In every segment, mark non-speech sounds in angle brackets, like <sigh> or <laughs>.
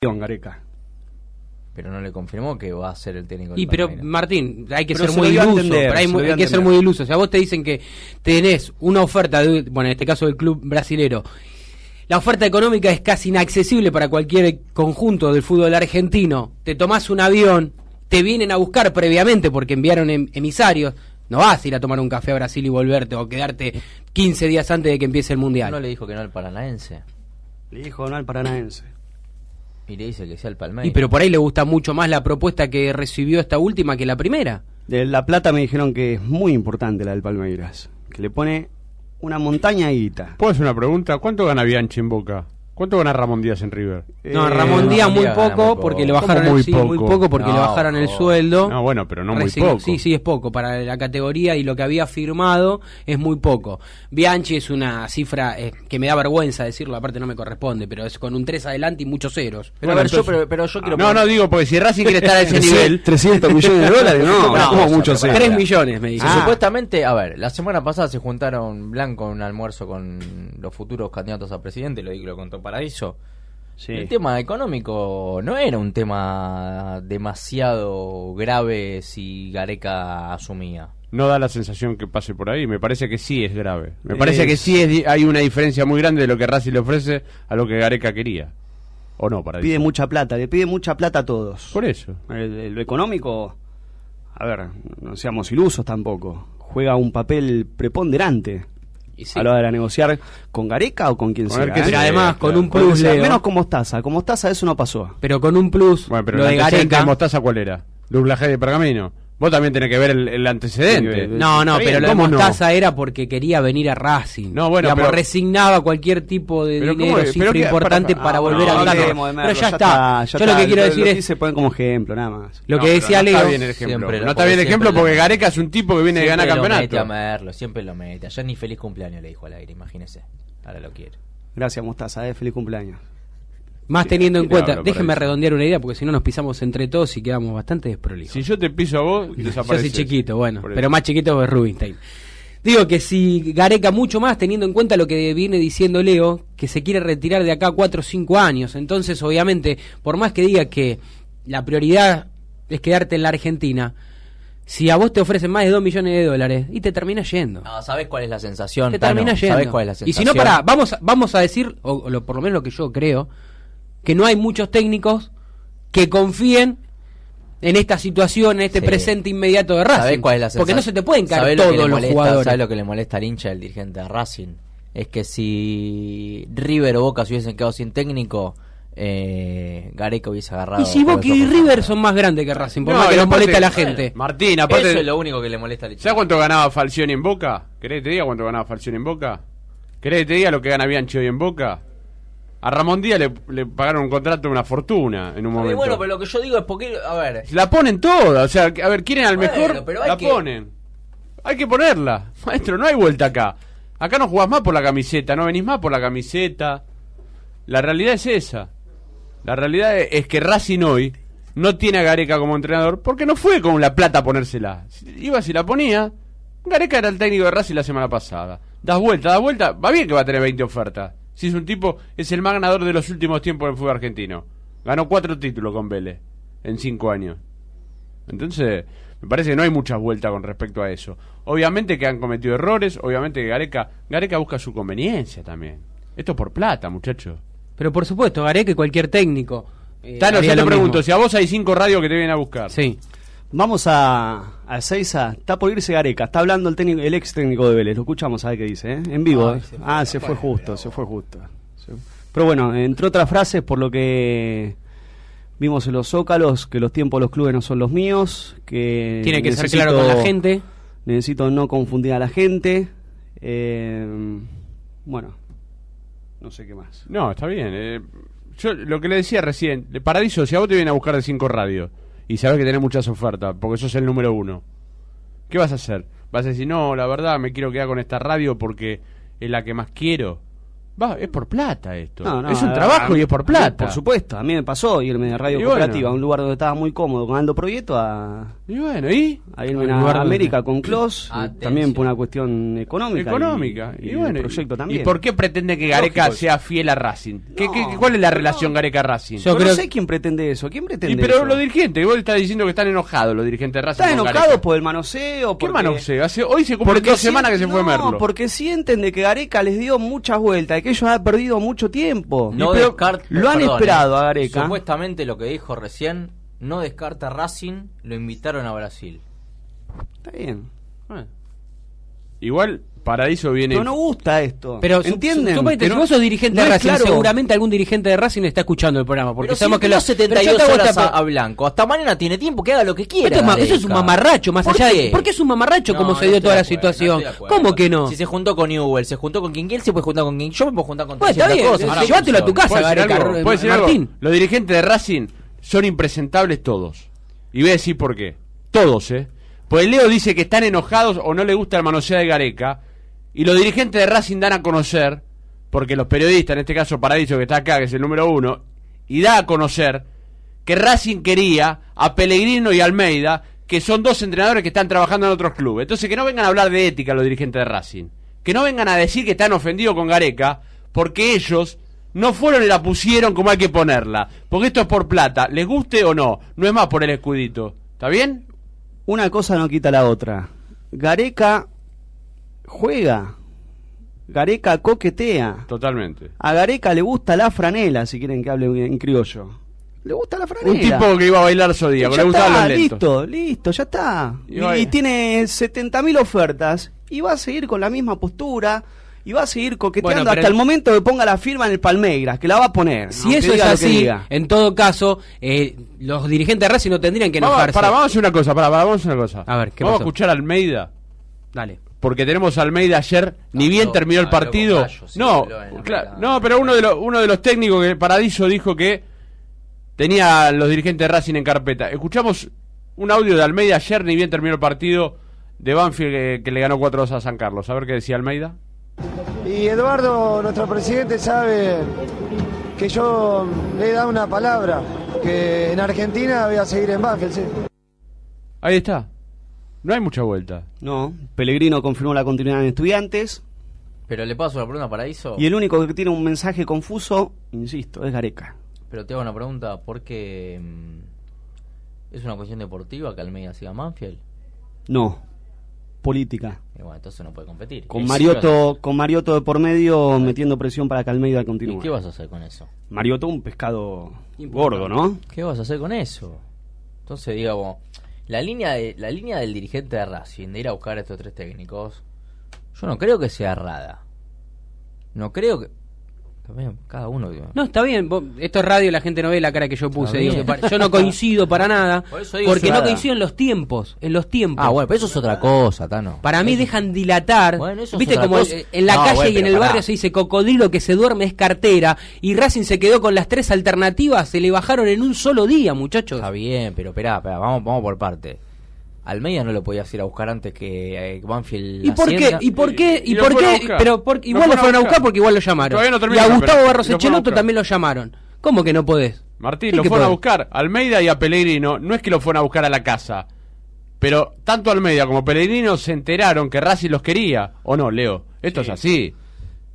Gareca. Pero no le confirmó que va a ser el técnico del Y pero Palmeiras. Martín, hay que Pero ser se muy iluso, entender, pero hay, que ser muy iluso. O sea, vos te dicen que tenés una oferta de, bueno, en este caso del club brasilero. La oferta económica es casi inaccesible para cualquier conjunto del fútbol argentino. Te tomás un avión, te vienen a buscar previamente porque enviaron em- emisarios. No vas a ir a tomar un café a Brasil y volverte o quedarte 15 días antes de que empiece el mundial. ¿No le dijo que no al Paranaense? Le dijo no al Paranaense. Y le dice que sea el Palmeiras. Y pero por ahí le gusta mucho más la propuesta que recibió esta última que la primera. De La Plata me dijeron que es muy importante la del Palmeiras. Que le pone una montaña de guita. ¿Puedo hacer una pregunta? ¿Cuánto gana Bianchi en Boca? ¿Cuánto gana Ramón Díaz en River? No, Eh, Ramón Díaz Ramón muy Díaz gana poco muy porque le bajaron ¿Cómo muy el, sí, muy poco? porque le No, bajaron el sueldo. No, bueno, pero no muy poco. Sí, sí, es poco. Para la categoría y lo que había firmado es muy poco. Bianchi es una cifra eh, que me da vergüenza decirlo, aparte no me corresponde, pero es con un 3 adelante y muchos ceros. Pero a ver, yo, pero, pero yo quiero... No, no, digo, porque si Racing quiere estar a ese <laughs> nivel... 300 millones de dólares, no, <laughs> No, como o sea, mucho pero sea. 3 millones, me dice. Ah. Supuestamente, a ver, la semana pasada se juntaron Blanco en un almuerzo con los futuros candidatos a presidente, lo, lo contó Paraíso. Sí. El tema económico no era un tema demasiado grave si Gareca asumía. No da la sensación que pase por ahí. Me parece que sí es grave. Me Es- parece que sí es hay una diferencia muy grande de lo que Racing le ofrece a lo que Gareca quería. ¿O no, para Pide mucha plata, le pide mucha plata a todos. Por eso. El- el- lo económico, a ver, no seamos ilusos tampoco. Juega un papel preponderante Y sí. a la hora de negociar con Gareca o con quien Con sea. ¿eh? Pero sea, además, con claro. un plus, sea, Leo, menos con Mostaza. Con Mostaza eso no pasó. pero con un plus, Bueno, pero lo de Gareca. Mostaza, ¿cuál era? Douglas G de Pergamino. Vos también tenés que ver el, el antecedente. No, no, pero lo de ¿cómo no? Mostaza era porque quería venir a Racing. No, bueno, Digamos, pero- resignaba cualquier tipo de Pero dinero, ¿cómo es? cifra Pero importante para- para, ah, volver no, no hablemos de Pero Merlo, ya, está. ya Yo lo que quiero decir que es, se pone como ejemplo, nada más. lo No, que pero decía no Leo, Está bien el ejemplo. Siempre lo no está bien el ejemplo siempre porque lo- Gareca es un tipo que viene de Siempre ganar lo mete a campeonato. Merlo, siempre lo mete. Ayer ni feliz cumpleaños le dijo al aire, imagínese. Ahora lo quiere. Gracias, Mostaza. Eh, feliz cumpleaños. Más teniendo en ¿quién cuenta, déjenme redondear una idea porque si no nos pisamos entre todos y quedamos bastante desprolijos. Si yo te piso a vos, <laughs> Yo soy desapareces. chiquito, bueno, pero más chiquito que Rubinstein. Digo que si Gareca mucho más, teniendo en cuenta lo que viene diciendo Leo, que se quiere retirar de acá 4 o 5 años. Entonces, obviamente, por más que diga que la prioridad es quedarte en la Argentina, si a vos te ofrecen más de 2 millones de dólares, y te terminas yendo. No, ¿sabés cuál es la sensación? te Tano? terminas yendo. ¿Sabés cuál es la y sensación? si no, pará, vamos, a- vamos a decir, o, o lo- por lo menos lo que yo creo, que no hay muchos técnicos que confíen en esta situación, en este Sí. presente inmediato de Racing. ¿Sabés cuál es la porque no se te pueden caer ¿Sabés lo que todos los molesta- jugadores. ¿Sabés lo que le molesta al hincha del dirigente de Racing? Es que si River o Boca se hubiesen quedado sin técnico, eh, Gareca hubiese agarrado. Y si Boca y River son más grandes que Racing, por No, más que nos aparte- moleste a la gente. Martín, aparte. Eso es lo único que le molesta al hincha. ¿Sabes cuánto ganaba Falcioni en Boca? ¿Querés que te diga cuánto ganaba Falcioni en Boca? ¿Querés que te diga lo que gana Bianchi hoy en Boca? A Ramón Díaz le, le pagaron un contrato de una fortuna en un Y momento. bueno, pero lo que yo digo es porque, a ver, La ponen toda, o sea, a ver, quieren al Bueno, mejor, pero la que- ponen. Hay que ponerla. <laughs> Maestro, no hay vuelta acá. Acá no jugás más por la camiseta, no venís más por la camiseta. La realidad es esa. La realidad es, que Racing hoy no tiene a Gareca como entrenador porque no fue con la plata a ponérsela. Iba si la ponía. Gareca era el técnico de Racing la semana pasada. Das vuelta, das vuelta. Va bien que va a tener 20 ofertas. Si es un tipo, es el más ganador de los últimos tiempos del fútbol argentino. Ganó cuatro títulos con Vélez en cinco años. Entonces, me parece que no hay muchas vueltas con respecto a eso. Obviamente que han cometido errores, obviamente que Gareca, Gareca busca su conveniencia también. Esto es por plata, muchachos. Pero por supuesto, Gareca y cualquier técnico. eh, Tano, yo te pregunto, mismo. si a vos hay cinco radios que te vienen a buscar. Sí. Vamos a, a Seiza. Está por irse Gareca. Está hablando el técnico, el ex técnico de Vélez. Lo escuchamos a ver qué dice, ¿eh? En vivo. Ay, ¿eh? se fue. ah, se fue justo, se fue justo. Se- Pero bueno, entre otras frases, por lo que vimos en los zócalos, que los tiempos de los clubes no son los míos, que Tiene que ser claro con la gente. Necesito no confundir a la gente. eh, bueno, no sé qué más. No, está bien. eh, yo lo que le decía recién, de Paradiso, si a vos te vienen a buscar de cinco radios y sabes que tenés muchas ofertas, porque sos el número uno, ¿qué vas a hacer? ¿Vas a decir, no, la verdad me quiero quedar con esta radio porque es la que más quiero? Va, es por plata esto. No, no, es un a- trabajo a- y es por a- plata. Por supuesto, a mí me pasó irme de Radio Y Cooperativa, bueno. un lugar donde estaba muy cómodo con Aldo Proyecto, a, Y bueno, ¿y? a irme Un a lugar donde- América con Clos, también por una cuestión económica. Económica. Y, Y, y bueno, el proyecto ¿y- también. ¿Y por qué pretende que Gareca Lógico. sea fiel a Racing? ¿Qué, No, qué- cuál es la no. relación Gareca-Racing? Yo creo no sé quién pretende eso. ¿Quién pretende Y pero eso? los dirigentes, vos estás diciendo que están enojados los dirigentes de Racing. Están enojados por el manoseo. ¿Qué porque- manoseo? Hace, hoy se cumplen dos semanas que se fue no, Merlo. porque sienten de que Gareca les dio muchas vueltas que ellos han perdido mucho tiempo. No Y pero descarta- lo han perdón, esperado eh, a Gareca. Supuestamente lo que dijo recién, no descarta Racing, lo invitaron a Brasil. Está bien. Igual, Paradiso viene... Pero no gusta esto. Pero su- ¿entienden? su- suponete, Que si vos sos dirigente no de Racing, claro. seguramente algún dirigente de Racing está escuchando el programa. Porque Pero sabemos si que lo lo 72 Pero yo te hago horas a, Blanco. Hasta mañana tiene tiempo que haga lo que quiera. Esto es ma- eso es un mamarracho, más ¿Por allá qué? de. ¿Por qué es un mamarracho No, como no se dio toda la acuerdo, situación? acuerdo. ¿Cómo que no? Si se juntó con Newell, se juntó con quien quiera, se puede juntar con quien yo me puedo juntar con Bueno, está 300 bien, cosas. ahora, ¿Qué llévatelo a tu casa. Martín. Los dirigentes de Racing son impresentables todos. Y voy a decir por qué. Todos, ¿eh? Pues Leo dice que están enojados o no le gusta el manoseo de Gareca. Y los dirigentes de Racing dan a conocer, porque los periodistas, en este caso Paradiso, que está acá, que es el número uno, y da a conocer que Racing quería a Pellegrino y Almeida, que son dos entrenadores que están trabajando en otros clubes. Entonces, que no vengan a hablar de ética los dirigentes de Racing. Que no vengan a decir que están ofendidos con Gareca, porque ellos no fueron y la pusieron como hay que ponerla. Porque esto es por plata, les guste o no, no es más por el escudito. ¿Está bien? Una cosa no quita la otra. Gareca juega. Gareca coquetea. Totalmente. A Gareca le gusta la franela, si quieren que hable en criollo. Le gusta la franela. Un tipo que iba a bailar Zodíaco, le gustaban está, los lentos. listo, listo, ya está. Y Y, y tiene 70.000 ofertas y va a seguir con la misma postura y va a seguir coqueteando Bueno, hasta el- el momento que ponga la firma en el Palmeiras, que la va a poner. Si eso es así, en todo caso, eh, los dirigentes de Racing no tendrían que Vamos, enojarse. para, vamos a hacer una cosa, para, para, vamos a hacer una cosa. A ver, ¿qué vamos pasó? a escuchar a Almeida. Dale. Porque tenemos a Almeida ayer, ni bien terminó el partido. con Gallo, sí, no, claro, no, pero uno de los uno de los técnicos que Paradiso dijo que tenía a los dirigentes de Racing en carpeta. Escuchamos un audio de Almeida ayer, ni bien terminó el partido de Banfield que, que le ganó 4-2 a San Carlos. A ver qué decía Almeida. Y Eduardo, nuestro presidente, sabe que yo le he dado una palabra, que en Argentina voy a seguir en Banfield, sí. Ahí está. No hay mucha vuelta. No, Pellegrino confirmó la continuidad en estudiantes Pero le paso una pregunta a Paraíso. y el único que tiene un mensaje confuso, insisto, es Gareca. Pero te hago una pregunta, ¿por qué mm, es una cuestión deportiva que Almeida siga Manfield? No, política. Y bueno, entonces no puede competir. Con ¿Y Mariotto, con Mariotto de por medio metiendo presión para que Almeida ¿Y continúe. qué vas a hacer con eso? Mariotto un pescado gordo, ¿no? ¿Qué vas a hacer con eso? Entonces, digamos, la línea de, la línea del dirigente de Racing de ir a buscar a estos tres técnicos, yo no creo que sea errada. No creo que. También, cada uno. No, está bien. vos- esto es radio, la gente no ve la cara que yo puse. Digo que <laughs> yo no coincido para nada. Por eso digo porque no coincido en los tiempos. En los tiempos. Ah, bueno, pero eso es otra cosa, Tano. Para mí Eso- dejan dilatar. Bueno, eso es Viste como cosa. en la No, calle bueno, y en el pará. barrio se dice cocodrilo que se duerme es cartera. Y Racing se quedó con las tres alternativas. Se le bajaron en un solo día, muchachos. Está bien, pero esperá, esperá, vamos, vamos por parte. Almeida no lo podías ir a buscar antes que eh, Banfield. ¿Y por qué? ¿Y por qué? Y- y ¿Y lo por qué? Pero por- igual lo fueron a buscar. porque igual lo llamaron. Y a Gustavo Barros buscar. también lo llamaron. ¿Cómo que no podés? Martín, Sí lo fueron a buscar. Almeida y a Pellegrino, no es que lo fueron a buscar a la casa. Pero tanto Almeida como Pellegrino se enteraron que Racing los quería. ¿O no, Leo? Esto es así.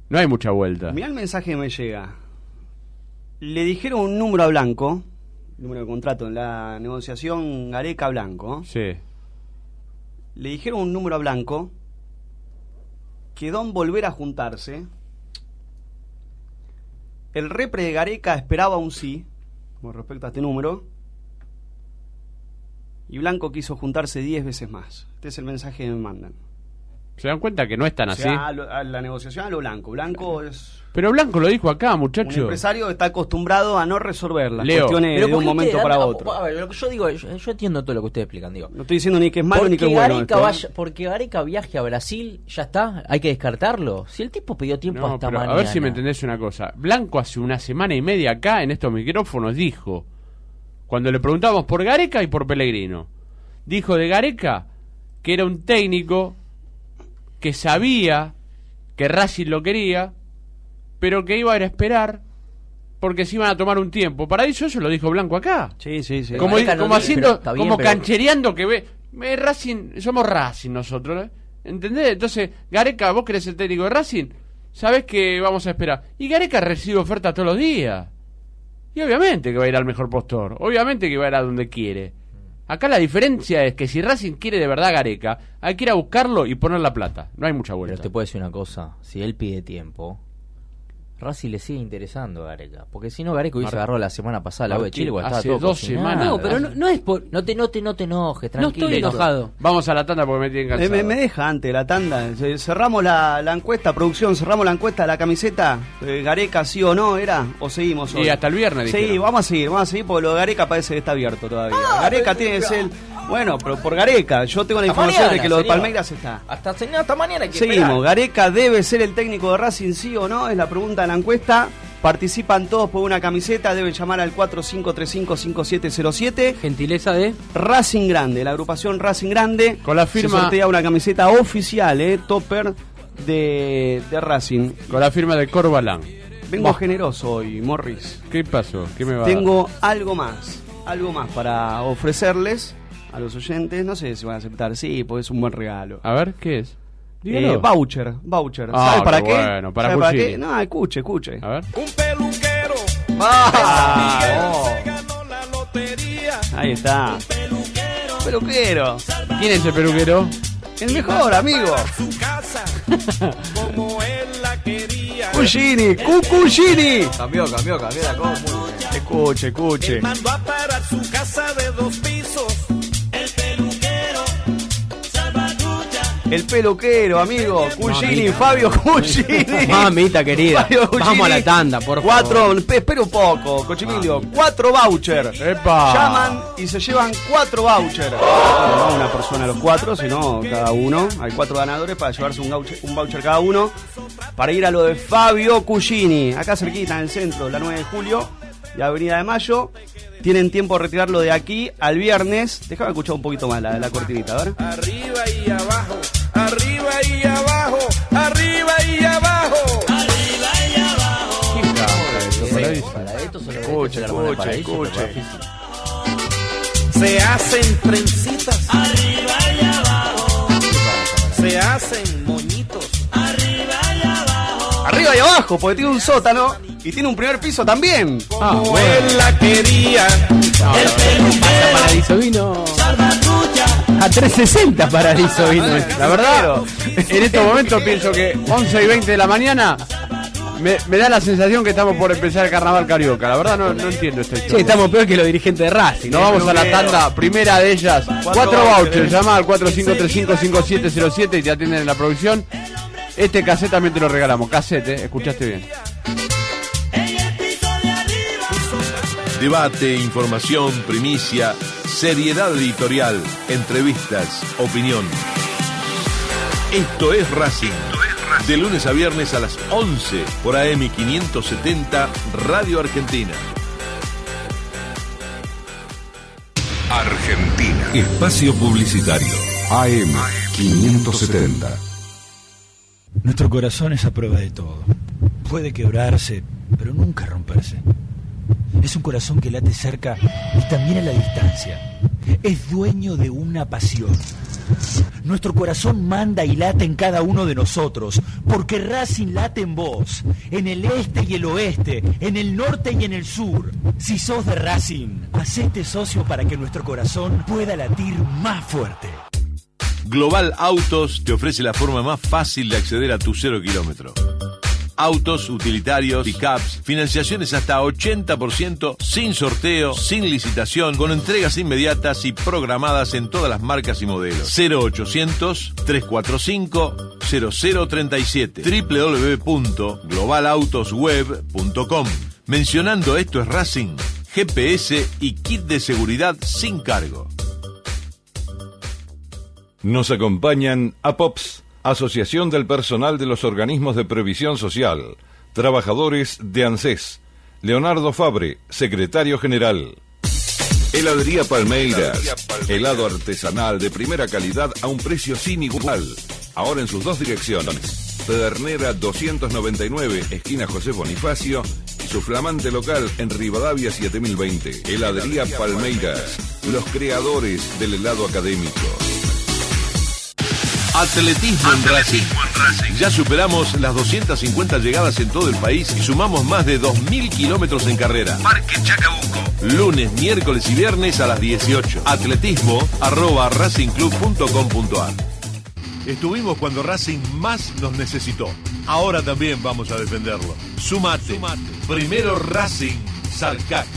No hay mucha vuelta. Mirá el mensaje que me llega. Le dijeron un número a Blanco, número de contrato en la negociación Gareca Blanco. Sí. Le dijeron un número a Blanco, quedó en volver a juntarse. El repre de Gareca esperaba un sí con respecto a este número. Y Blanco quiso juntarse 10 veces más. Este es el mensaje que me mandan. ¿Se dan cuenta que no es tan O así? sea, a lo- a la negociación a lo Blanco. Blanco es Pero Blanco lo dijo acá, un muchacho. empresario que está acostumbrado a no resolver las Leo, cuestiones Pero de ¿por un momento para otro. A ver, lo que yo digo, yo, yo entiendo todo lo que ustedes explican, digo. No estoy diciendo ni que es malo ni que es porque, bueno. Esto, ¿eh? vaya- porque Gareca viaje a Brasil, ya está, hay que descartarlo. Si el tipo pidió tiempo No, hasta pero mañana. a ver si me entendés una cosa. Blanco hace una semana y media acá en estos micrófonos dijo, cuando le preguntamos por Gareca y por Pellegrino, dijo de Gareca que era un técnico que sabía que Racing lo quería, pero que iba a ir a esperar porque se iban a tomar un tiempo. Para eso eso lo dijo Blanco acá. Sí, sí, sí. como no haciendo, bien, como pero- canchereando que ve, ve Racing, somos Racing nosotros, ¿eh? ¿entendés? Entonces, Gareca, vos querés el técnico de Racing, sabés que vamos a esperar. Y Gareca recibe ofertas todos los días. Y obviamente que va a ir al mejor postor, obviamente que va a ir a donde quiere. Acá la diferencia es que si Racing quiere de verdad a Gareca, hay que ir a buscarlo y poner la plata. No hay mucha Pero vuelta. te puedo decir una cosa, si él pide tiempo, Racing le sigue interesando a Gareca, porque si no Gareca hubiese Mar- agarrado la semana pasada la U de Chile cuando estaba hace todo dos cocinado. semanas. No, pero no, no es por. No te, no te, no te enojes, No tranquilo. estoy enojado. Vamos a la tanda porque me tienen Me, cansado. me- me deja antes la tanda. Ce- Cerramos la, la encuesta, producción, cerramos la encuesta, la camiseta. Eh, Gareca, sí o no, ¿era? ¿O seguimos hoy? Y hasta el viernes, Sí, dijeron. vamos a seguir, vamos a seguir porque lo de Gareca parece que está abierto todavía. Gareca tiene que ser. Bueno, pero por Gareca. Yo tengo la Hasta información de que lo de. Palmeiras está. Hasta, hasta mañana hay que Seguimos. esperar. Gareca debe ser el técnico de Racing, sí o no, es la pregunta de la encuesta. Participan todos por una camiseta, deben llamar al 45355707. Gentileza de. Racing Grande, la agrupación Racing Grande. Con la firma- Se sortea una camiseta oficial, eh, topper de, de Racing. Con la firma de Corbalán. Vengo generoso hoy, Morris. ¿Qué pasó? ¿Qué me va a dar? Tengo algo más, algo más para ofrecerles a los oyentes. No sé si van a aceptar, sí, porque es un buen regalo. A ver, ¿qué es? Eh, voucher, voucher. Ah, ¿Sabe para qué bueno, para ¿Sabe Cucini. qué? No, escuche, escuche. A ver. Un peluquero ¡Ah! se ganó la lotería. Ahí está. Peluquero. ¿Quién es el peluquero? El mejor, amigo. Su casa <laughs> como él la quería. Cucini, Cucini. Cambió, cambió, cambió la cosa. Escuche, escuche. Mandó a parar su casa de dos pisos. El peluquero, amigo. Cucini, Fabio Cucini. Mamita querida. Fabio Vamos a la tanda, por favor. Cuatro, pe- espera un poco, Cochimilio. Cuatro vouchers. ¡Epa! Llaman y se llevan cuatro vouchers. No una persona los cuatro, sino cada uno. Hay cuatro ganadores para llevarse un voucher, un voucher cada uno. Para ir a lo de Fabio Cucini. Acá cerquita, en el centro, la 9 de julio y Avenida de Mayo. Tienen tiempo de retirarlo de aquí al viernes. Déjame escuchar un poquito más la, la cortinita, a ver. Arriba y abajo, arriba y abajo, arriba y abajo. Paradisio. Para esto solo Escuche, esto se escuche, escuche. hacen trencitas. Arriba y abajo. Se hacen moñitos. Arriba y abajo, porque tiene un sótano y tiene un primer piso también. Ah, bueno. él la quería. Paradiso vino. A 360 Paradiso vino. La verdad, en estos momentos pienso que 11 y 20 de la mañana me, me da la sensación que estamos por empezar el carnaval carioca. La verdad no, no entiendo esta Che, historia. estamos peor que los dirigentes de Racing. Nos ¿eh? vamos a la tanda, primera de ellas, cuatro vouchers. vouchers, llama al 45355707 y te atienden en la producción. Este cassette también te lo regalamos, cassette, eh, escuchaste bien. Debate, información, primicia, seriedad editorial, entrevistas, opinión. Esto es Racing. De lunes a viernes a las 11 por AM 570 Radio Argentina. Argentina. Espacio Publicitario. AM 570. Nuestro corazón es a prueba de todo. Puede quebrarse, pero nunca romperse. Es un corazón que late cerca y también a la distancia. Es dueño de una pasión. Nuestro corazón manda y late en cada uno de nosotros, porque Racing late en vos, en el este y el oeste, en el norte y en el sur. Si sos de Racing, hacete socio para que nuestro corazón pueda latir más fuerte. Global Autos te ofrece la forma más fácil de acceder a tu cero kilómetro. Autos, utilitarios, pickups, financiaciones hasta 80%, sin sorteo, sin licitación, con entregas inmediatas y programadas en todas las marcas y modelos. 0800-345-0037 www.globalautosweb.com Mencionando esto es Racing, GPS y kit de seguridad sin cargo. Nos acompañan APOPS, Asociación del Personal de los Organismos de Previsión Social, trabajadores de ANSES. Leonardo Fabre, secretario general. Heladería Palmeiras, helado artesanal de primera calidad a un precio sin igual. Ahora en sus dos direcciones. Pedernera 299, esquina José Bonifacio, y su flamante local en Rivadavia 7020. Heladería Palmeiras, los creadores del helado académico. Atletismo en Racing. Ya superamos las 250 llegadas en todo el país y sumamos más de 2.000 kilómetros en carrera. Parque Chacabuco. Lunes, miércoles y viernes a las 18. Atletismo arroba racingclub.com.ar Estuvimos cuando Racing más nos necesitó. Ahora también vamos a defenderlo. Sumate. Primero Racing. Salcac.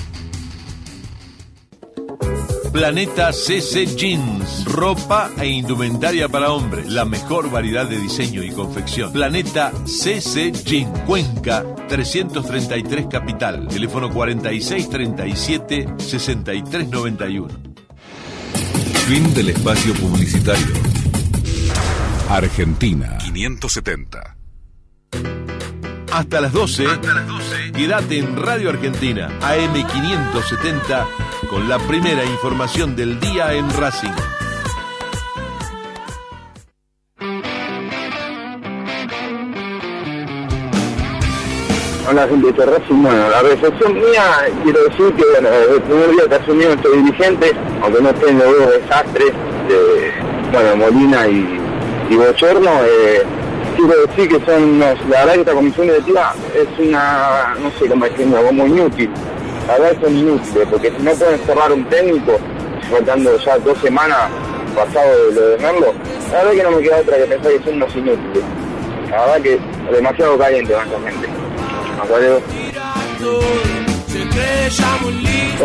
Planeta CC Jeans, ropa e indumentaria para hombres, la mejor variedad de diseño y confección. Planeta CC Jeans, Cuenca 333 Capital, teléfono 4637 6391. Fin del espacio publicitario. Argentina 570. Hasta las 12. Quédate en Radio Argentina, AM570, con la primera información del día en Racing. Hola gente de Racing, bueno, la recepción mía, quiero decir que bueno, desde el primer día que asumí nuestro dirigente, aunque no estén los dos desastres de bueno, Molina y, y Bochorno, eh, quiero decir que son la verdad que esta comisión directiva es una, no sé cómo decirlo, como inútil, la verdad que son inútiles, porque si no pueden cerrar un técnico, faltando ya dos semanas pasado de lo de Merlo, la verdad que no me queda otra que pensar que son unos inútiles, la verdad que demasiado caliente luego.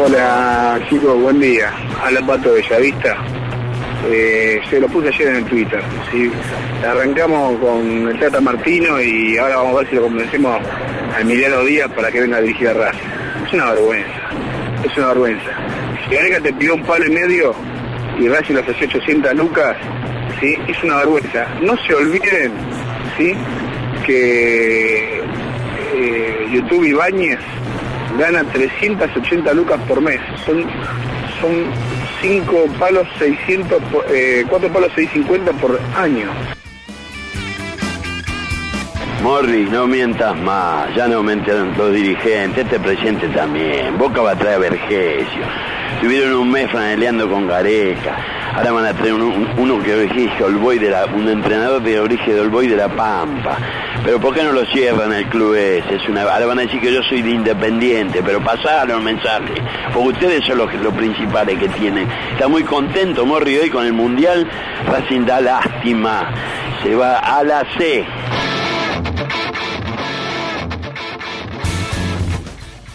Hola chicos, buen día. Habla Pato Bellavista. Eh, se lo puse ayer en el Twitter. ¿sí? Arrancamos con el Tata Martino y ahora vamos a ver si lo convencemos a Emiliano Díaz para que venga a dirigir a Racing. Es una vergüenza. Es una vergüenza. Si Gareca te pidió un palo y medio y Racing le ofreció 800 lucas, ¿sí? es una vergüenza. No se olviden ¿sí? que eh, YouTube Ibáñez gana 380 lucas por mes. Son son 5 palos 600, por- eh, 4 palos 650 por año. Morris, no mientas más, ya no aumentaron los dirigentes, este presidente también. Boca va a traer a Vergesio. Tuvieron un mes franeleando con Gareca. Ahora van a traer uno, un- uno que orige Olboy de la, un entrenador de origen de Olboy de la Pampa. Pero ¿por qué no lo cierran el club ese? Es una, ahora van a decir que yo soy de independiente, pero pasaron el mensaje. Porque ustedes son los, los principales que tienen. Está muy contento Morri hoy con el Mundial. Racing da lástima. Se va a la C.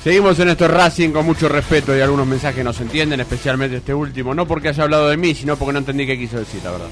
Seguimos en esto Racing con mucho respeto y algunos mensajes no se entienden, especialmente este último. No porque haya hablado de mí, sino porque no entendí qué quiso decir, la verdad.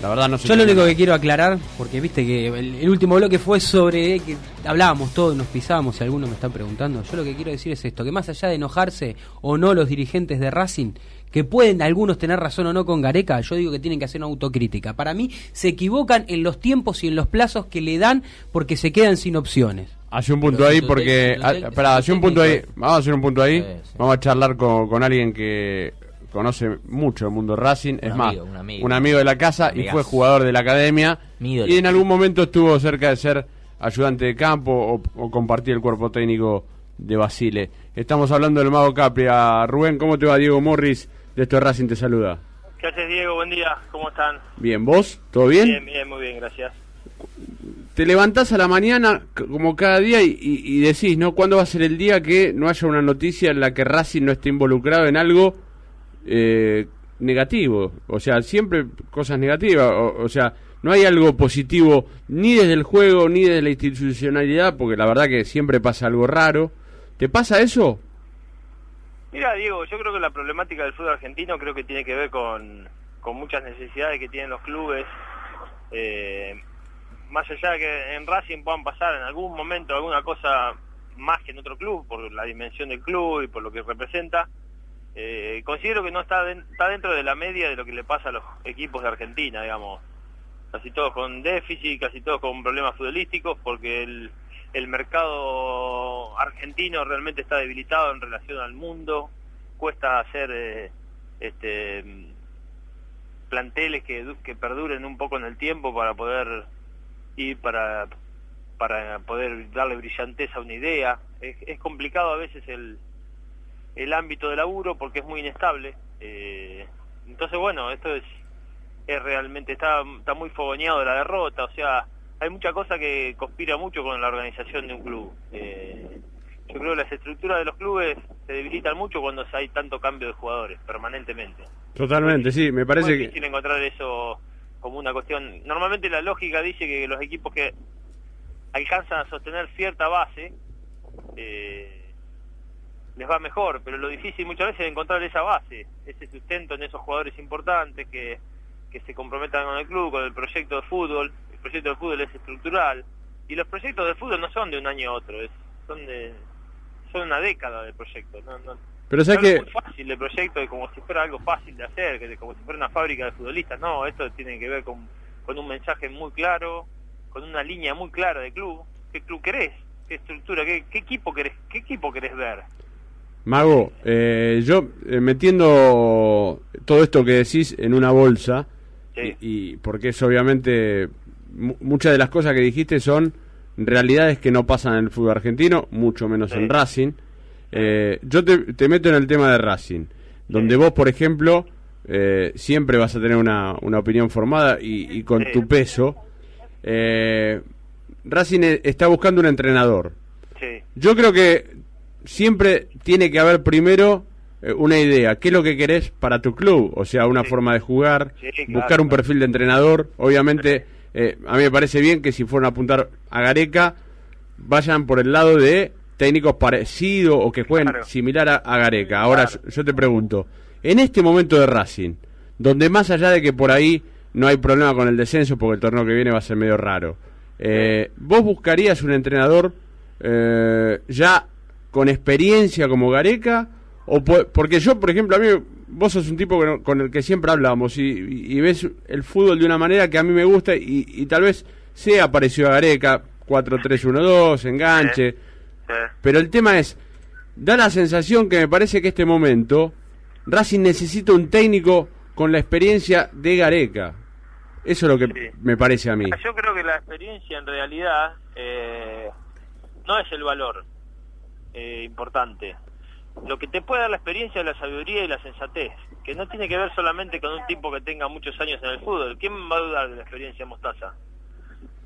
La verdad no sé. Yo lo único que quiero aclarar, porque viste que el, el último bloque fue sobre que hablábamos todos, nos pisábamos, si alguno me está preguntando. Yo lo que quiero decir es esto, que más allá de enojarse o no los dirigentes de Racing, que pueden algunos tener razón o no con Gareca, yo digo que tienen que hacer una autocrítica. Para mí se equivocan en los tiempos y en los plazos que le dan porque se quedan sin opciones. Hace un punto ahí porque... Espera, hace un punto ahí. Vamos a hacer un punto ahí. Sí, sí. Vamos a charlar con, con alguien que conoce mucho el mundo Racing. es más, amigo, un amigo. de la casa y fue jugador de la academia. Ídolo. Y en algún momento estuvo cerca de ser ayudante de campo o, o compartir el cuerpo técnico de Basile. Estamos hablando del Mago Capria. Rubén, ¿cómo te va? Diego Morris de esto de Racing te saluda. ¿Qué haces, Diego? Buen día. ¿Cómo están? Bien, ¿vos? ¿Todo bien? Bien, bien, muy bien, gracias. Te levantás a la mañana como cada día y, y- y decís, ¿no? ¿Cuándo va a ser el día que no haya una noticia en la que Racing no esté involucrado en algo eh, negativo? O sea, siempre cosas negativas. O, o sea, no hay algo positivo ni desde el juego ni desde la institucionalidad, porque la verdad que siempre pasa algo raro. ¿Te pasa eso? Mira, Diego, yo creo que la problemática del fútbol argentino creo que tiene que ver con, con muchas necesidades que tienen los clubes. Eh, más allá de que en Racing puedan pasar en algún momento alguna cosa más que en otro club, por la dimensión del club y por lo que representa, eh, considero que no está, den- está dentro de la media de lo que le pasa a los equipos de Argentina, digamos. Casi todos con déficit, casi todos con problemas futbolísticos, porque el, el mercado argentino realmente está debilitado en relación al mundo, cuesta hacer eh, este mm, planteles que, que perduren un poco en el tiempo para poder ir para para poder darle brillantez a una idea. Es, es complicado a veces el, el ámbito de laburo porque es muy inestable. Eh, entonces, bueno, esto es, es realmente, está, está muy fogoneado de la derrota, o sea, hay mucha cosa que conspira mucho con la organización de un club. Eh, yo creo que las estructuras de los clubes se debilitan mucho cuando hay tanto cambio de jugadores, permanentemente. Totalmente, sí, me parece que... difícil encontrar eso como una cuestión. Normalmente la lógica dice que los equipos que alcanzan a sostener cierta base eh, les va mejor, pero lo difícil muchas veces es encontrar esa base, ese sustento en esos jugadores importantes que, que se comprometan con el club, con el proyecto de fútbol. El proyecto de fútbol es estructural y los proyectos de fútbol no son de un año a otro, es, son de son una década de proyecto. No, no, Pero ¿sabes no es muy fácil de proyecto como si fuera algo fácil de hacer, que como si fuera una fábrica de futbolistas. No, esto tiene que ver con, con un mensaje muy claro, con una línea muy clara de club. ¿Qué club querés? ¿Qué estructura? ¿Qué, qué equipo querés? ¿Qué equipo querés ver? Mago, eh, yo eh, metiendo todo esto que decís en una bolsa, Sí. y, y porque es obviamente mu- muchas de las cosas que dijiste son realidades que no pasan en el fútbol argentino, mucho menos en Racing. Eh, yo te, te meto en el tema de Racing, donde vos, por ejemplo, eh, siempre vas a tener una, una opinión formada y, y con Sí. tu peso. Eh, Racing eh, está buscando un entrenador. Sí. Yo creo que siempre tiene que haber primero una idea, qué es lo que querés para tu club, o sea, una forma de jugar, Sí, claro, buscar un perfil de entrenador. Obviamente, eh, a mí me parece bien que si fueran a apuntar a Gareca, vayan por el lado de técnicos parecidos o que jueguen similar a, a Gareca. Ahora, yo, yo te pregunto, en este momento de Racing, donde más allá de que por ahí no hay problema con el descenso, porque el torneo que viene va a ser medio raro, eh, ¿vos buscarías un entrenador eh, ya con experiencia como Gareca? O po- porque yo, por ejemplo, a mí, vos sos un tipo con el que siempre hablábamos y, y- y ves el fútbol de una manera que a mí me gusta y, y tal vez sea parecido a Gareca, 4-3-1-2, enganche. Pero el tema es, da la sensación que me parece que este momento Racing necesita un técnico con la experiencia de Gareca. Eso es lo que me parece a mí. Yo creo que la experiencia en realidad eh, no es el valor eh, importante. Lo que te puede dar la experiencia es la sabiduría y la sensatez, que no tiene que ver solamente con un tipo que tenga muchos años en el fútbol. ¿Quién va a dudar de la experiencia de Mostaza?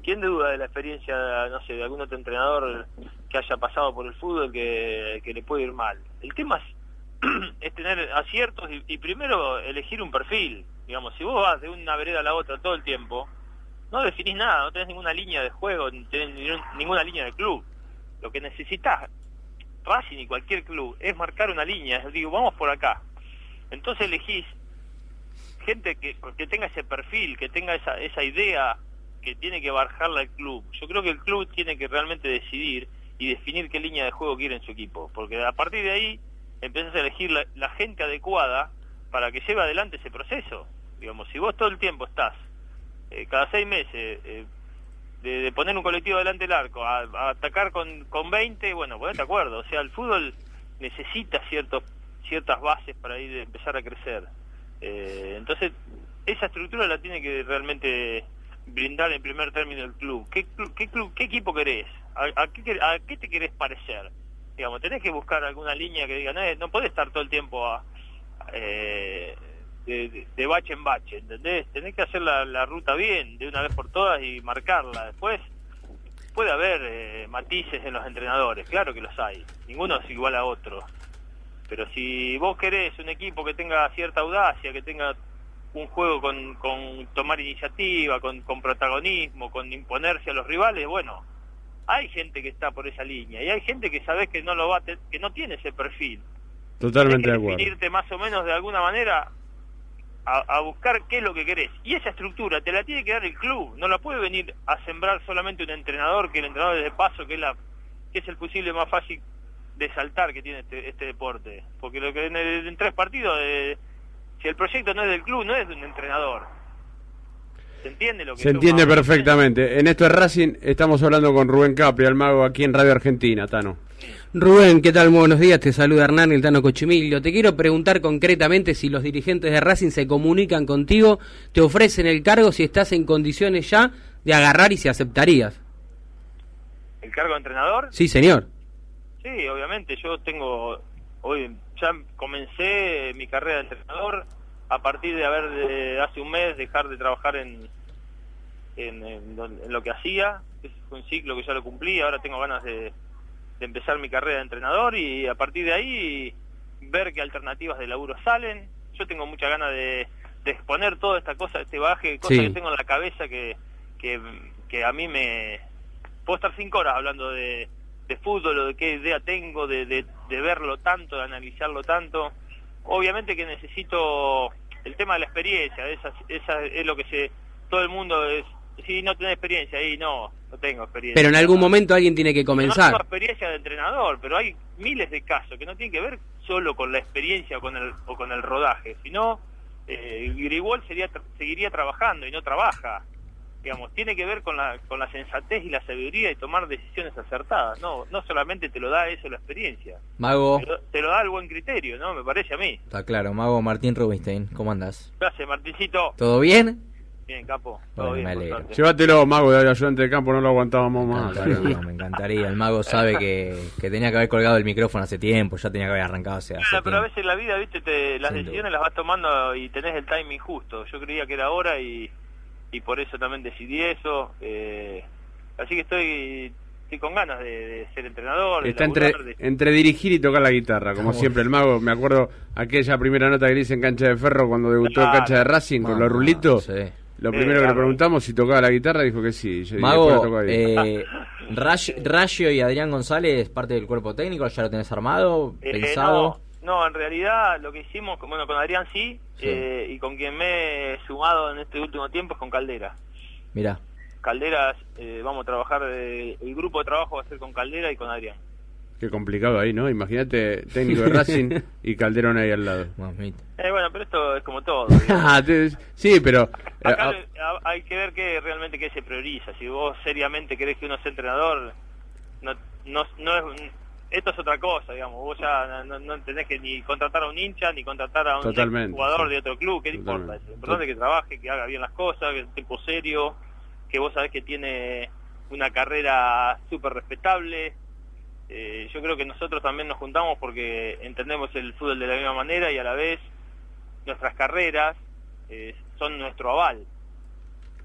¿Quién duda de la experiencia, no sé, de algún otro entrenador que haya pasado por el fútbol que, que le puede ir mal? El tema es, <clears throat> tener aciertos y, primero elegir un perfil. Digamos, si vos vas de una vereda a la otra todo el tiempo, no definís nada, no tenés ninguna línea de juego, ni tenés ninguna línea de club. Lo que necesitas, Racing y cualquier club, es marcar una línea, digo, vamos por acá. Entonces elegís gente que, que tenga ese perfil, que tenga esa, esa idea que tiene que bajarla el club. Yo creo que el club tiene que realmente decidir y definir qué línea de juego quiere en su equipo, porque a partir de ahí empiezas a elegir la, la gente adecuada para que lleve adelante ese proceso. Digamos, si vos todo el tiempo estás, eh, cada seis meses, eh, de, poner un colectivo delante del arco, a, a atacar con, con 20, bueno, ponete de acuerdo. O sea, el fútbol necesita ciertos, ciertas bases para ir empezar a crecer. Eh, entonces, esa estructura la tiene que realmente brindar en primer término el club. ¿Qué, qué, equipo querés? ¿A, a qué, a qué te querés parecer? Digamos, tenés que buscar alguna línea que diga, no, eh, no podés estar todo el tiempo a, eh, de, de- de bache en bache, ¿entendés? Tenés que hacer la, la ruta bien, de una vez por todas y marcarla. Después puede haber eh, matices en los entrenadores, claro que los hay. Ninguno es igual a otro. Pero si vos querés un equipo que tenga cierta audacia, que tenga un juego con, con tomar iniciativa, con, con protagonismo, con imponerse a los rivales, bueno, hay gente que está por esa línea y hay gente que sabés que no lo va a te- que no tiene ese perfil. Totalmente de acuerdo. definirte más o menos de alguna manera a, a buscar qué es lo que querés. Y esa estructura te la tiene que dar el club, no la puede venir a sembrar solamente un entrenador, que el entrenador es de paso, que es, la, que es el fusible más fácil de saltar que tiene este, este deporte. Porque lo que en, el- en tres partidos, eh, si el proyecto no es del club, no es de un entrenador. ¿Se entiende lo que Se entiende más perfectamente. En esto de Racing estamos hablando con Rubén Capri, al mago aquí en Radio Argentina, Tano. Rubén, ¿qué tal? Muy buenos días, te saluda Hernán El Tano Cochimilio. Te quiero preguntar concretamente si los dirigentes de Racing se comunican contigo, te ofrecen el cargo, si estás en condiciones ya de agarrar y si aceptarías. el cargo de entrenador. Sí, señor. Sí, obviamente, yo tengo, hoy ya comencé mi carrera de entrenador a partir de haber de hace un mes dejar de trabajar en, en, en lo- en lo que hacía, ese fue un ciclo que ya lo cumplí, ahora tengo ganas de, de empezar mi carrera de entrenador y a partir de ahí ver qué alternativas de laburo salen. Yo tengo mucha ganas de, de exponer toda esta cosa, este baje, cosas Sí. que tengo en la cabeza que, que, que a mí me... Puedo estar cinco horas hablando de, de fútbol o de qué idea tengo, de, de, de verlo tanto, de analizarlo tanto. Obviamente que necesito el tema de la experiencia, esa, esa es lo que se... Todo el mundo es... Si no tenés experiencia ahí, no, no tengo experiencia. Pero en algún momento alguien tiene que No tengo comenzar. experiencia de entrenador, pero hay miles de casos que no tienen que ver solo con la experiencia o con el, o con el rodaje, sino eh, Grigol sería, seguiría trabajando y no trabaja. Digamos, tiene que ver con la, con la sensatez y la sabiduría y tomar decisiones acertadas. No, no solamente te lo da eso la experiencia, Mago, te lo, te lo da el buen criterio, ¿no? Me parece a mí. está claro, Mago Martín Rubinstein, ¿cómo andás? Gracias, Martincito. ¿Todo bien? Bien, capo. Todo Bueno, bien, me. Llévatelo, mago, de ayudante de campo, no lo aguantábamos Me más. encantaría, me encantaría. El mago sabe que, que tenía que haber colgado el micrófono hace tiempo, ya tenía que haber arrancado hace, hace Claro, pero a veces la vida, viste, te, las Sin decisiones las vas tomando y tenés el timing justo. Yo creía que era ahora y, y por eso también decidí eso. eh, así que estoy, estoy con ganas de, de ser entrenador. de Está entre, de- entre dirigir y tocar la guitarra, como siempre el mago. Me acuerdo aquella primera nota que le hice en cancha de ferro cuando debutó en cancha de Racing con los rulitos. Sí. Lo primero que le preguntamos si tocaba la guitarra dijo que sí. Yo- Mago, eh, Ray- Rayo y Adrián González, parte del cuerpo técnico, ¿ya lo tenés armado, Eh, pensado? No, en realidad lo que hicimos, bueno, con Adrián sí, Sí. eh, y con quien me he sumado en este último tiempo es con Caldera. Mirá, Calderas, eh, vamos a trabajar, eh, el grupo de trabajo va a ser con Caldera y con Adrián. Qué complicado ahí, ¿no? Imagínate técnico de <laughs> Racing y Calderón ahí al lado. mamita. Eh, bueno, pero esto es como todo. <laughs> Ah, sí, pero... eh, Acá ah, le- a- hay que ver que realmente qué se prioriza. Si vos seriamente querés que uno sea entrenador, no, no, no es un- esto es otra cosa, digamos. Vos ya no, no tenés que ni contratar a un hincha ni contratar a un Totalmente, jugador sí. de otro club. ¿Qué importa eso? Lo importante es que trabaje, que haga bien las cosas, que es un tipo serio, que vos sabés que tiene una carrera súper respetable. Eh, yo creo que nosotros también nos juntamos porque entendemos el fútbol de la misma manera y a la vez nuestras carreras eh, son nuestro aval.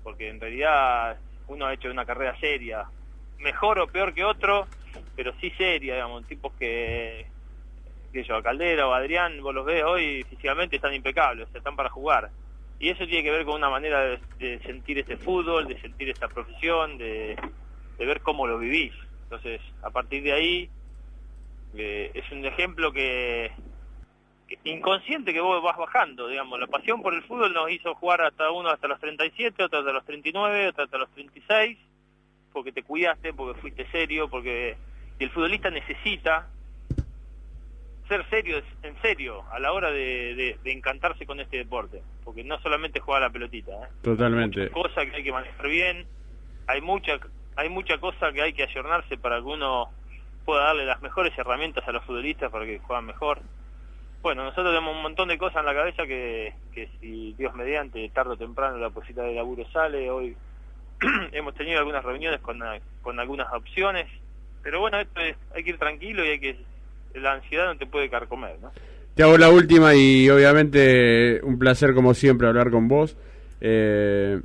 Porque en realidad uno ha hecho una carrera seria, mejor o peor que otro, pero sí seria, digamos, tipos que, que yo, Caldera o Adrián, vos los ves hoy físicamente están impecables, están para jugar. Y eso tiene que ver con una manera de, de sentir este fútbol, de sentir esta profesión, de, de ver cómo lo vivís. Entonces, a partir de ahí, eh, es un ejemplo que, que inconsciente que vos vas bajando, digamos. La pasión por el fútbol nos hizo jugar hasta uno hasta los 37, otro hasta los 39, otro hasta los 36, porque te cuidaste, porque fuiste serio, porque y el futbolista necesita ser serio, en serio, a la hora de, de- de encantarse con este deporte, porque no solamente juega la pelotita, ¿eh? Totalmente. cosa que hay que manejar bien, hay mucha hay mucha cosa que hay que ayornarse para que uno pueda darle las mejores herramientas a los futbolistas para que jueguen mejor. Bueno, nosotros tenemos un montón de cosas en la cabeza que, que si Dios mediante, tarde o temprano la posibilidad de laburo sale. Hoy <clears throat> hemos tenido algunas reuniones con, con algunas opciones, pero bueno, esto es- hay que ir tranquilo y hay que la ansiedad no te puede carcomer, ¿no? Te hago la última y obviamente un placer como siempre hablar con vos. Eh,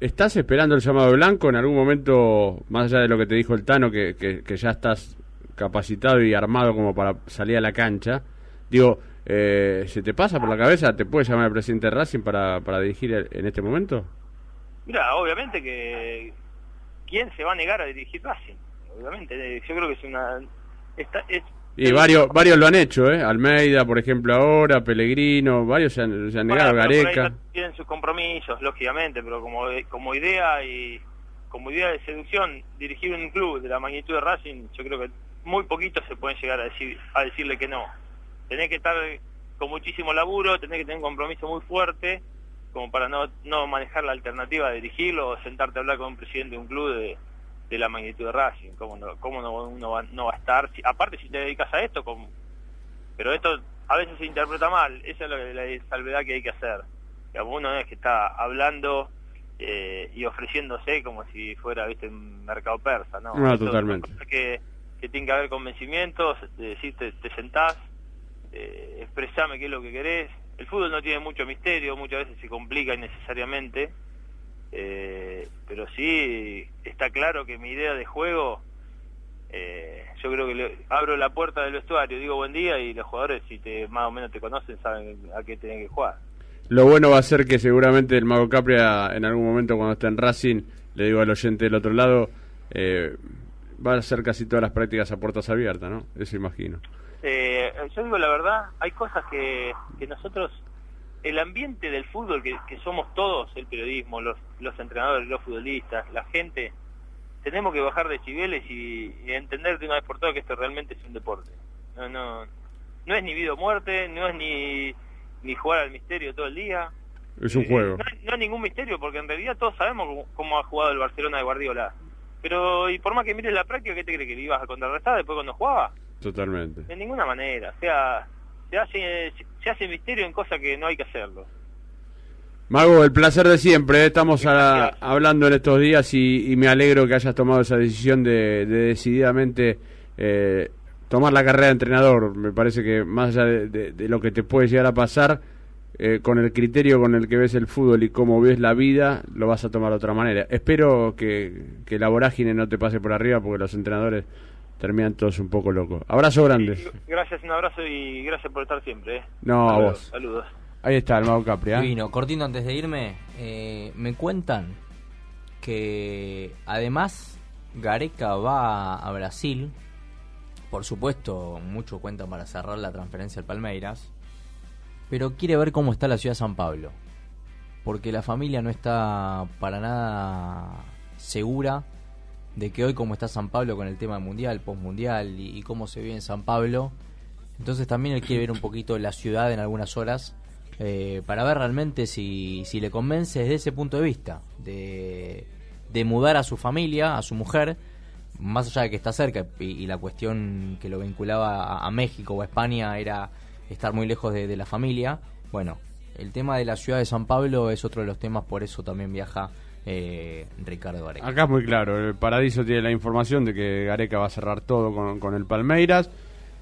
¿Estás esperando el llamado blanco en algún momento, más allá de lo que te dijo el Tano, que, que- que ya estás capacitado y armado como para salir a la cancha? Digo, eh, ¿se te pasa por la cabeza? ¿Te puede llamar el presidente de Racing para, para dirigir el- en este momento? Mira, obviamente que quién se va a negar a dirigir Racing, obviamente, eh, yo creo que es una esta- es, Y varios varios lo han hecho, ¿eh? Almeida, por ejemplo, ahora, Pellegrino, varios se han, se han negado, Bueno, Gareca. tienen sus compromisos, lógicamente, pero como como idea y como idea de seducción, dirigir un club de la magnitud de Racing, yo creo que muy poquitos se pueden llegar a decir a decirle que no. Tenés que estar con muchísimo laburo, tenés que tener un compromiso muy fuerte como para no, no manejar la alternativa de dirigirlo o sentarte a hablar con un presidente de un club de, de la magnitud de Racing. ¿Cómo no, cómo no, uno va, no va a estar? Si- aparte, si te dedicas a esto, como, pero esto a veces se interpreta mal, esa es la, la salvedad que hay que hacer. Digamos, uno es que está hablando eh, y ofreciéndose como si fuera, viste, un mercado persa, ¿no? No, Eso- totalmente. Que, que tiene que haber convencimientos, de decir, te, te sentás, eh, expresame qué es lo que querés. El fútbol no tiene mucho misterio, muchas veces se complica innecesariamente, eh, pero sí está claro que mi idea de juego, eh, yo creo que le- abro la puerta del vestuario, digo buen día y los jugadores, si te más o menos te conocen, saben a qué tienen que jugar. Lo bueno va a ser que seguramente el Mago Capria en algún momento cuando esté en Racing, le digo al oyente del otro lado, eh, va a hacer casi todas las prácticas a puertas abiertas, ¿no? Eso imagino. Eh, yo digo la verdad, hay cosas que, que nosotros, el ambiente del fútbol que, que somos todos, el periodismo, los, los entrenadores, los futbolistas, la gente, tenemos que bajar decibeles y, y entender de una vez por todas que esto realmente es un deporte. No, no, no es ni vida o muerte, no es ni, ni jugar al misterio todo el día. Es un juego. No, no es ningún misterio porque en realidad todos sabemos cómo, cómo ha jugado el Barcelona de Guardiola. Pero, y por más que mires la práctica, ¿qué te crees que le ibas a contrarrestar después cuando jugaba? Totalmente. De ninguna manera. O sea, se hace, se hace misterio en cosas que no hay que hacerlo. Mago, el placer de siempre. ¿eh? Estamos a- hablando en estos días y, y me alegro que hayas tomado esa decisión de, de decididamente eh, tomar la carrera de entrenador. Me parece que más allá de, de- de lo que te puede llegar a pasar, eh, con el criterio con el que ves el fútbol y cómo ves la vida, lo vas a tomar de otra manera. Espero que, que la vorágine no te pase por arriba porque los entrenadores terminan todos un poco locos. Abrazo grande. Gracias, un abrazo y gracias por estar siempre. ¿eh? No, a Hasta luego, vos. Saludos. Ahí está el Mago Capri. ¿eh? Divino, cortito antes de irme, eh, me cuentan que además Gareca va a Brasil, por supuesto, mucho cuentan para cerrar la transferencia al Palmeiras, pero quiere ver cómo está la ciudad de San Pablo, porque la familia no está para nada segura de que hoy como está San Pablo con el tema mundial, postmundial y, y cómo se vive en San Pablo, entonces también él quiere ver un poquito la ciudad en algunas horas eh, para ver realmente si, si le convence desde ese punto de vista, de, de mudar a su familia, a su mujer, más allá de que está cerca y, la cuestión que lo vinculaba a, a México o a España era estar muy lejos de la familia. Bueno, el tema de la ciudad de San Pablo es otro de los temas, por eso también viaja eh, Ricardo Areca. Acá es muy claro, el Paradiso tiene la información de que Gareca va a cerrar todo con, con el Palmeiras.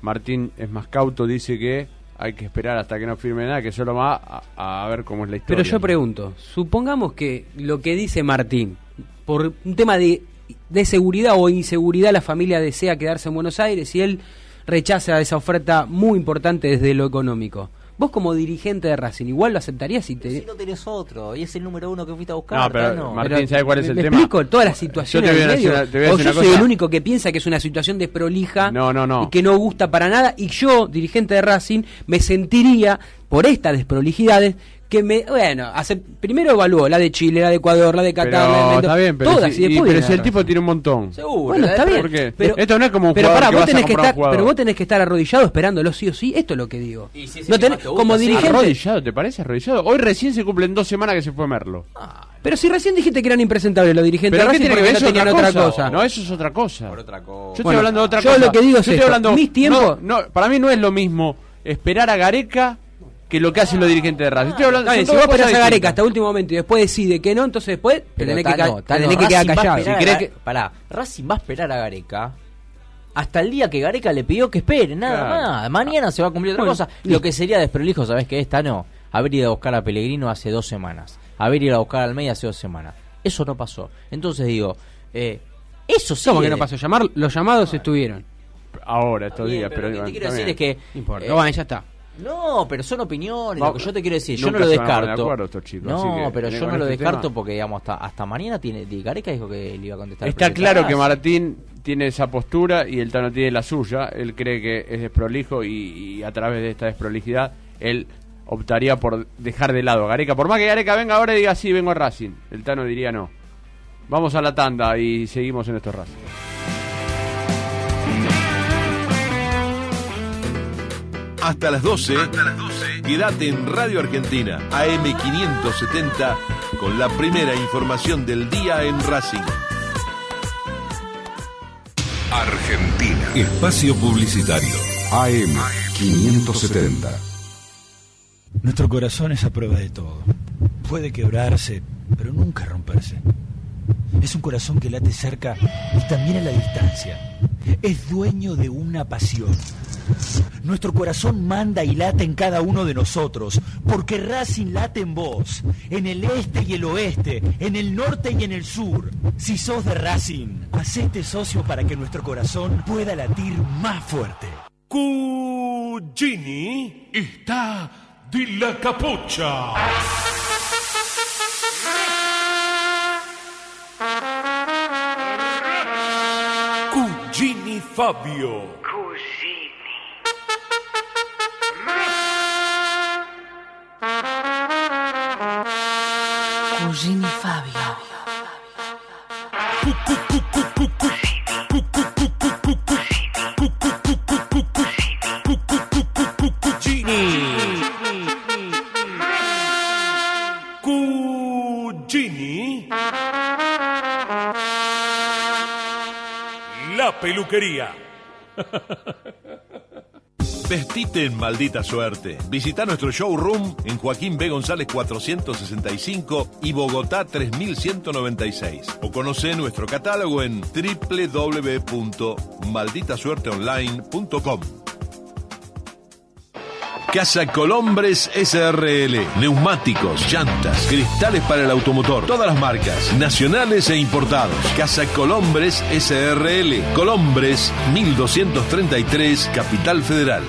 Martín es más cauto, dice que hay que esperar hasta que no firme nada, que solo va a, a ver cómo es la historia. Pero yo pregunto, supongamos que lo que dice Martín, por un tema de, de seguridad o inseguridad, la familia desea quedarse en Buenos Aires y él rechaza esa oferta muy importante desde lo económico. Vos como dirigente de Racing, igual lo aceptarías si te... Si no tenés otro, y es el número uno que fuiste a buscar. No, pero Tano. Martín, ¿sabe cuál es el ¿Me tema? explico toda la situación Yo te en voy a el medio? decir una- te voy a o yo soy cosa. el único que piensa que es una situación desprolija No, no, no. y que no gusta para nada y yo, dirigente de Racing, me sentiría por estas desprolijidades que me, bueno, hace, primero evaluó la de Chile, la de Ecuador, la de Qatar, la de Mendoza, está bien, pero, todas si, y y- pero si el tipo tiene un montón. Seguro. Bueno, está bien. ¿Por qué? Pero, Esto no es como un pero jugador pará, que vos vas a tenés que estar, pero vos tenés que estar arrodillado esperándolo sí o sí, esto es lo que digo. Y si No tenés- gusta, como sí. dirigente, Arrodillado, ¿te parece arrodillado? Hoy recién se cumplen dos semanas que se fue Merlo. pero si recién dijiste que eran impresentables los dirigentes ¿Pero qué tiene que no Eso tenían es otra cosa. No, eso es otra cosa. Por otra cosa. Yo estoy hablando de otra yo cosa. lo que digo es Yo estoy esto, hablando, mis tiempos- No, no, para mí no es lo mismo esperar a Gareca que lo que hacen los dirigentes de Racing. Estoy hablando si vos esperás cosas a Gareca hasta último momento y después decide que no, entonces después te tenés que, te Tano, tenés que quedar callado. Si querés que- Pará, Racing va a esperar a Gareca hasta el día que Gareca le pidió que espere, nada Claro. más. Mañana se va a cumplir otra Bueno, cosa. Lo que sería desprolijo, ¿sabés qué? Esta no. Haber ido a buscar a Pellegrino hace dos semanas. Haber ido a buscar a Almeida hace dos semanas. Eso no pasó. Entonces digo, eh, eso sí. ¿Cómo que no pasó? Llamar, los llamados estuvieron. Ahora, estos Bien, días. pero lo que te quiero decir es que. No importa, eh, bueno, ya está. No, pero son opiniones. Lo que yo te quiero decir, yo no lo descarto. acuerdo estos chicos, así no, que, pero yo no lo descarto tema- porque, digamos, hasta, hasta mañana tiene. di- Gareca dijo que le iba a contestar. Está claro que Martín tiene esa postura y el Tano tiene la suya. Él cree que es desprolijo y, y a través de esta desprolijidad él optaría por dejar de lado a Gareca. Por más que Gareca venga ahora y diga sí, vengo a Racing. El Tano diría no. Vamos a la tanda y seguimos en estos Racing. Hasta las 12. Quédate en Radio Argentina, AM570, con la primera información del día en Racing. Argentina. Espacio Publicitario. AM 570. Nuestro corazón es a prueba de todo. Puede quebrarse, pero nunca romperse. Es un corazón que late cerca y también a la distancia. Es dueño de una pasión. Nuestro corazón manda y late en cada uno de nosotros, porque Racing late en vos, en el este y el oeste, en el norte y en el sur. Si sos de Racing, hacete socio para que nuestro corazón pueda latir más fuerte. Cugini está de la capucha. Cugini Fabio. Cugini Fabio. Cugini. La peluquería. <laughs> Vestite en maldita suerte. Visita nuestro showroom en Joaquín B. González 465 y Bogotá 3196. O conoce nuestro catálogo en www.malditasuerteonline.com. Casa Colombres SRL. Neumáticos, llantas, cristales para el automotor. Todas las marcas, nacionales e importados. Casa Colombres SRL. Colombres 1233, Capital Federal.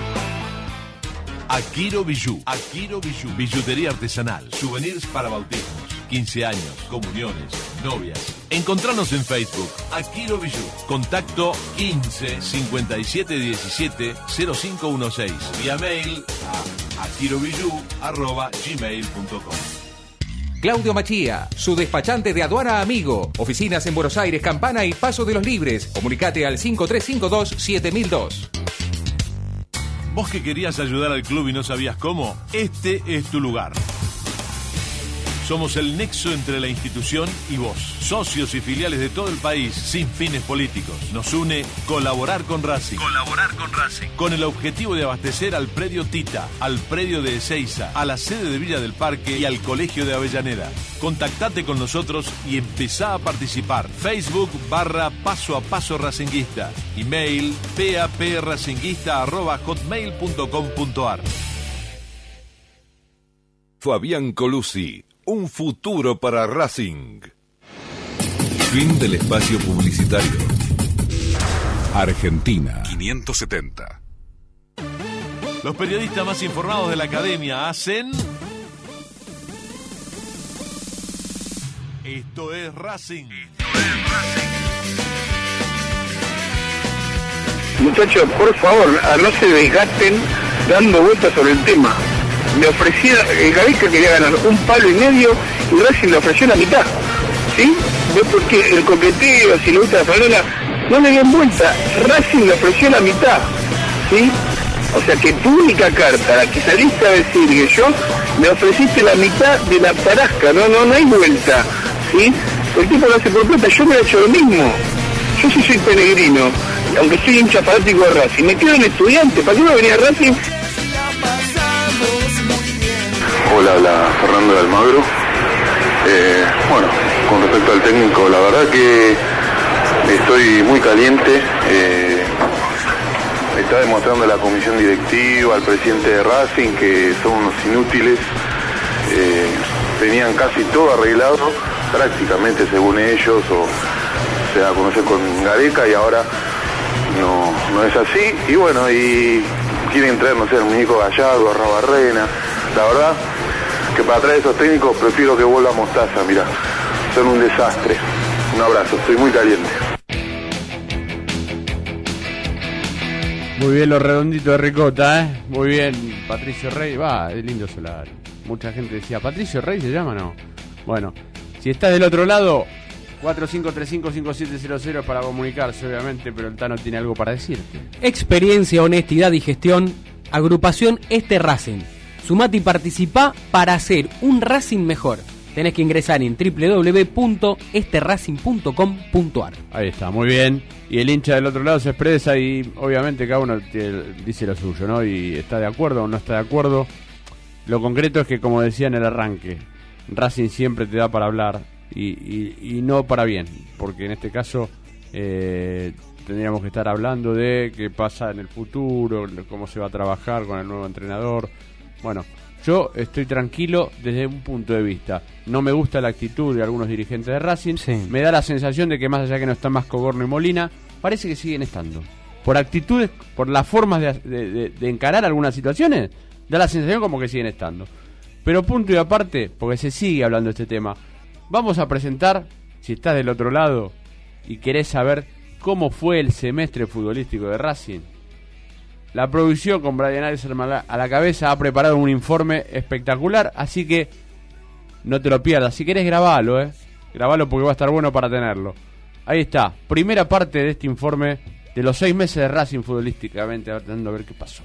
Akiro Bijou. Akiro Bijou. Billutería artesanal. Souvenirs para bautismos, 15 años, comuniones, novias. Encontranos en Facebook. Akiro Bijou. Contacto 15 57 17 0516. Vía mail a akirobijou.gmail.com Claudio Machía, su despachante de aduana amigo. Oficinas en Buenos Aires, Campana y Paso de los Libres. Comunicate al 5352-7002. ¿Vos que querías ayudar al club y no sabías cómo? Este es tu lugar. Somos el nexo entre la institución y vos, socios y filiales de todo el país, sin fines políticos. Nos une colaborar con Racing. Colaborar con Racing. Con el objetivo de abastecer al predio Tita, al predio de Ezeiza, a la sede de Villa del Parque y al colegio de Avellaneda. Contactate con nosotros y empezá a participar. Facebook barra paso a paso racinguista. Email papracinguista arroba hotmail.com.ar. Fabián Colusi, un futuro para Racing. Fin del espacio publicitario. Argentina 570. Los periodistas más informados de la academia hacen. Esto es Racing. Muchachos, por favor, no se desgasten dando vueltas sobre el tema. Me ofrecía, el Gareca quería ganar un palo y medio y Racing le ofreció la mitad. ¿Sí? ¿Ves por qué? El coqueteo, si le gusta la falola, no le den vuelta. Racing le ofreció la mitad. ¿Sí? O sea que tu única carta, la que saliste a decir que yo, me ofreciste la mitad de la tarasca, no, no, no hay vuelta. ¿Sí? El tipo lo hace por plata, yo me he hecho lo mismo. Yo sí soy peregrino, aunque soy hincha fanático de Racing. Me quedo en estudiante, ¿para qué no venía Racing? Hola, habla Fernando de Almagro. Eh, bueno, con respecto al técnico, la verdad que estoy muy caliente. Eh, está demostrando la comisión directiva, al presidente de Racing, que son unos inútiles. Eh, tenían casi todo arreglado, prácticamente según ellos, o se da a conocer con Gareca y ahora no, no es así. Y bueno, y quieren traer, no sé, al muñeco Gallardo, a Rabarrena. La verdad que para traer esos técnicos prefiero que vuelva Mostaza, mira, son un desastre. Un abrazo, estoy muy caliente. Muy bien los redonditos de Ricota, ¿eh? Muy bien, Patricio Rey. Va, es lindo solar. Mucha gente decía, ¿Patricio Rey se llama no? Bueno, si estás del otro lado, 45355700 para comunicarse, obviamente, pero el Tano tiene algo para decirte. Experiencia, honestidad y gestión. Agrupación Este Racing. Sumate y participa para hacer un Racing mejor. Tenés que ingresar en www.esteracing.com.ar. Ahí está, muy bien. Y el hincha del otro lado se expresa y obviamente cada uno dice lo suyo, ¿no? Y está de acuerdo o no está de acuerdo. Lo concreto es que, como decía en el arranque, Racing siempre te da para hablar y, y- y no para bien, porque en este caso eh, tendríamos que estar hablando de qué pasa en el futuro, cómo se va a trabajar con el nuevo entrenador. Bueno, yo estoy tranquilo desde un punto de vista. No me gusta la actitud de algunos dirigentes de Racing. Me da la sensación de que más allá que no están más Cogorno y Molina, parece que siguen estando. Por actitudes, por las formas de, de- de- de encarar algunas situaciones, da la sensación como que siguen estando. Pero punto y aparte, porque se sigue hablando de este tema, vamos a presentar, si estás del otro lado y querés saber cómo fue el semestre futbolístico de Racing, la producción con Brian Alexander a la- cabeza ha preparado un informe espectacular, así que no te lo pierdas. Si querés grabalo, eh. Grabalo porque va a estar bueno para tenerlo. Ahí está, primera parte de este informe de los seis meses de Racing futbolísticamente, tratando a ver qué pasó.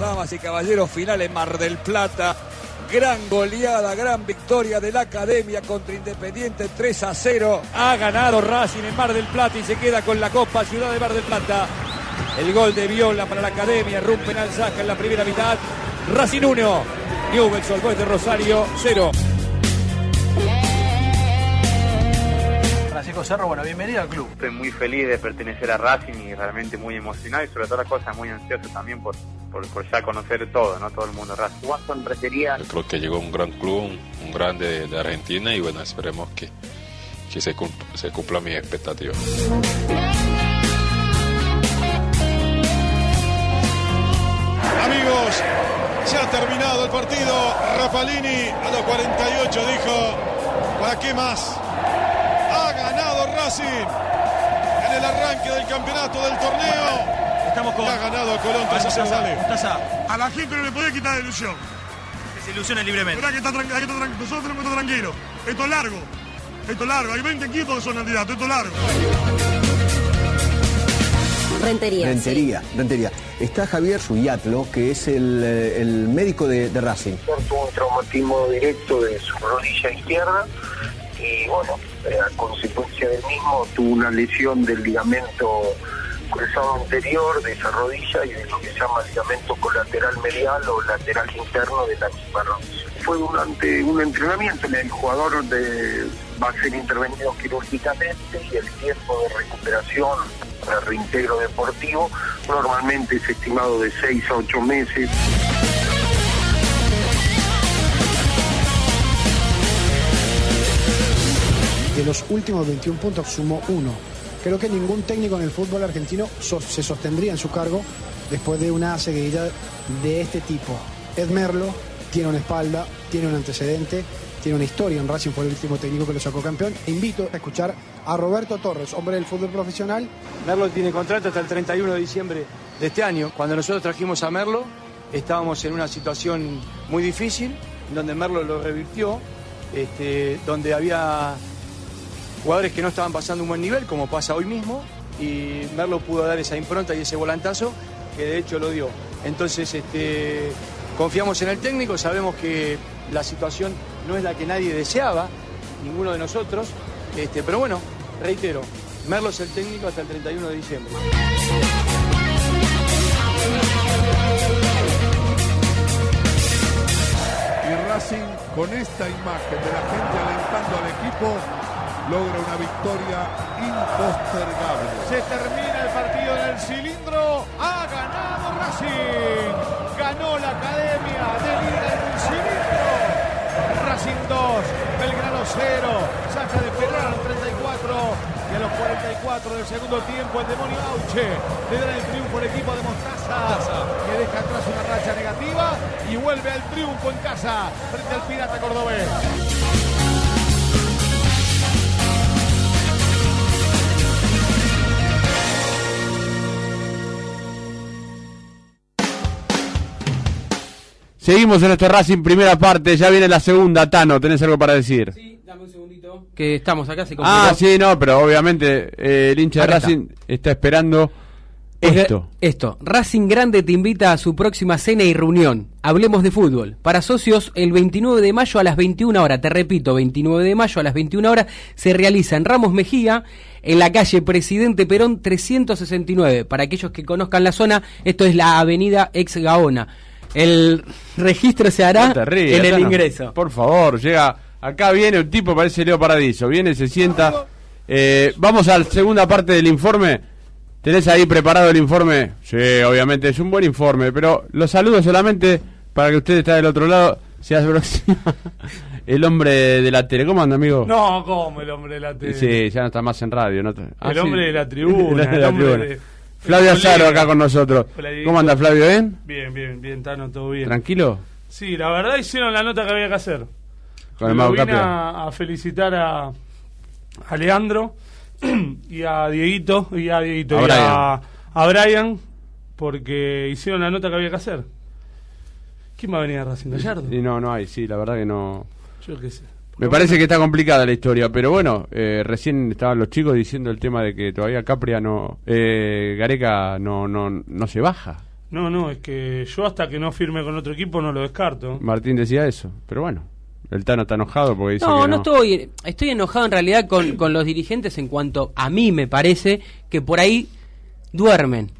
Damas y caballeros, final en Mar del Plata. Gran goleada, gran victoria de la Academia contra Independiente 3 a 0. Ha ganado Racing en Mar del Plata y se queda con la Copa Ciudad de Mar del Plata. El gol de Viola para la Academia, rompen al saca en la primera mitad. Racing 1, Newell's Old de Rosario 0. Francisco Cerro, bueno, bienvenido al club. Estoy muy feliz de pertenecer a Racing y realmente muy emocionado y sobre todas las cosas muy ansioso también por, por, por ya conocer todo, ¿no? Todo el mundo de Racing. Watson Retería. Yo creo que llegó un gran club, un, un grande de Argentina y bueno, esperemos que, que se, cumpla, se cumpla mis expectativas. Amigos, se ha terminado el partido. Rafalini a los 48 dijo, ¿para qué más? Racing en el arranque del campeonato del torneo. Estamos con... Ha ganado a Colón 3 a 0, dale. A la gente no le puede quitar la ilusión. Que se ilusione libremente. Que está que tranqui- nosotros tenemos que estar tranquilos. Esto es largo. Esto es largo. Hay 20 equipos que son candidatos. Esto es largo. Rentería. Rentería, Rentería. Está Javier Suyatlo, que es el, el médico de, de Racing. tuvo un traumatismo directo de su rodilla izquierda y bueno, eh, a consecuencia del mismo tuvo una lesión del ligamento cruzado anterior de esa rodilla y de lo que se llama ligamento colateral medial o lateral interno de la misma rodilla. Fue durante un entrenamiento, el jugador de- va a ser intervenido quirúrgicamente y el tiempo de recuperación para reintegro deportivo normalmente es estimado de 6 a 8 meses. De los últimos 21 puntos sumó uno. Creo que ningún técnico en el fútbol argentino se sostendría en su cargo después de una seguidilla de este tipo. Ed Merlo tiene una espalda, tiene un antecedente, tiene una historia en Racing, fue el último técnico que lo sacó campeón. E invito a escuchar a Roberto Torres, hombre del fútbol profesional. Merlo tiene contrato hasta el 31 de diciembre de este año. Cuando nosotros trajimos a Merlo, estábamos en una situación muy difícil, donde Merlo lo revirtió, este, donde había jugadores que no estaban pasando un buen nivel, como pasa hoy mismo, y Merlo pudo dar esa impronta y ese volantazo, que de hecho lo dio. Entonces, este, confiamos en el técnico, sabemos que la situación no es la que nadie deseaba, ninguno de nosotros, este, pero bueno, reitero, Merlo es el técnico hasta el 31 de diciembre. Y Racing, con esta imagen de la gente alentando al equipo, logra una victoria impostergable. Se termina el partido en el cilindro. Ha ganado Racing. Ganó la academia de Liga en el cilindro. Racing 2, Belgrano 0. Saca de Ferrer al 34. Y a los 44 del segundo tiempo, el demonio Auche le da el triunfo al equipo de Mostaza, que deja atrás una racha negativa y vuelve al triunfo en casa frente al Pirata Cordobés. Seguimos en este Racing primera parte, ya viene la segunda, Tano, ¿tenés algo para decir? Dame un segundito. Que estamos acá, se complicó. Ah, sí, no, pero obviamente eh, el hincha de está. Racing está. esperando Esto. Esto. Racing Grande te invita a su próxima cena y reunión. Hablemos de fútbol. Para socios, el 29 de mayo a las 21 horas, te repito, 29 de mayo a las 21 horas, se realiza en Ramos Mejía, en la calle Presidente Perón 369. Para aquellos que conozcan la zona, esto es la avenida Ex Gaona. El registro se hará No en el ingreso. Por favor, llega. Acá viene un tipo, parece Leo Paradiso. Viene, se sienta. Eh, vamos a la segunda parte del informe. ¿Tenés ahí preparado el informe? Sí, obviamente, es un buen informe, pero los saludo solamente para que usted está del otro lado. Se aproxima <laughs> el hombre de la tele. ¿Cómo anda, amigo? No, como el hombre de la tele. Sí, ya no está más en radio. ¿no? Ah, El sí. hombre de la tribuna, <laughs> El de el la hombre tribuna. de- Flavio Azaro acá con nosotros. ¿Cómo anda, Flavio? ¿Bien? Bien, bien, bien, Tano, todo bien. ¿Tranquilo? Sí, la verdad hicieron la nota que había que hacer. Con el Mago vine a, a felicitar a, a Leandro <clears throat> y a Dieguito y a Dieguito A y Brian. a, a Brian porque hicieron la nota que había que hacer. ¿Quién va a venir a Racing Gallardo? Y no, no hay, sí, la verdad que no. Yo qué sé. Me parece que está complicada la historia, pero bueno, eh, recién estaban los chicos diciendo el tema de que todavía Capria no, eh, Gareca no, no, no se baja. No, no, es que yo hasta que no firme con otro equipo no lo descarto. Martín decía eso, pero bueno, el Tano está enojado porque dice No, que no estoy. Estoy enojado en realidad con, con los dirigentes en cuanto a mí me parece que por ahí duermen.